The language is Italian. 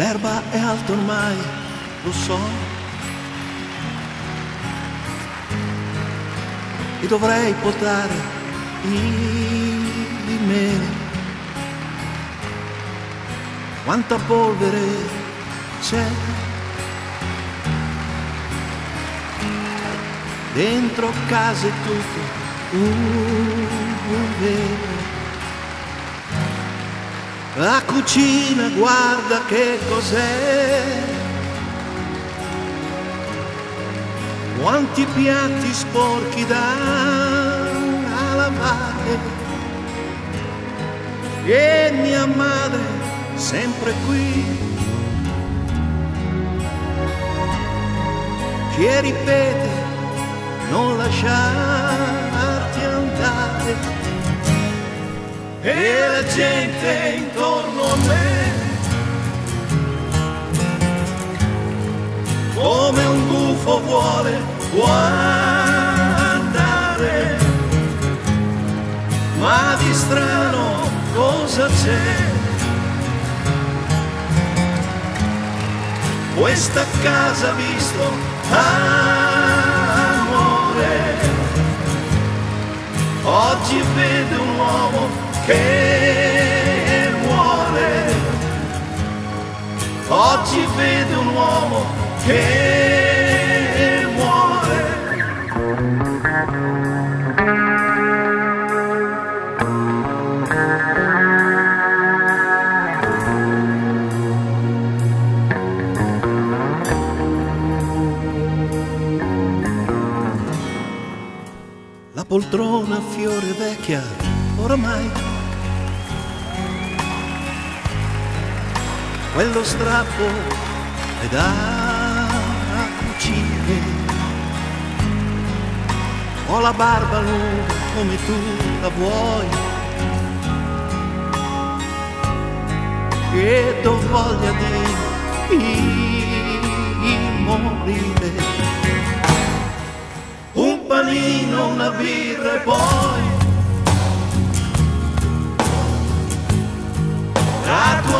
L'erba è alta ormai, lo so. E dovrei potare il mele. Quanta polvere c'è dentro casa e tutto un vero. La cucina guarda che cos'è. Quanti piatti sporchi da lavare. E mia madre sempre qui. Che ripete non lasciarti gente intorno a me. Come un gufo vuole guardare ma di strano cosa c'è? Questa casa visto amore. Oggi vede un uomo che Oggi vede un uomo che muore. La poltrona fiore vecchia oramai quello strappo è da cucire. Ho la barba lunga come tu la vuoi. E ho voglia di morire. Un panino, una birra e poi la tua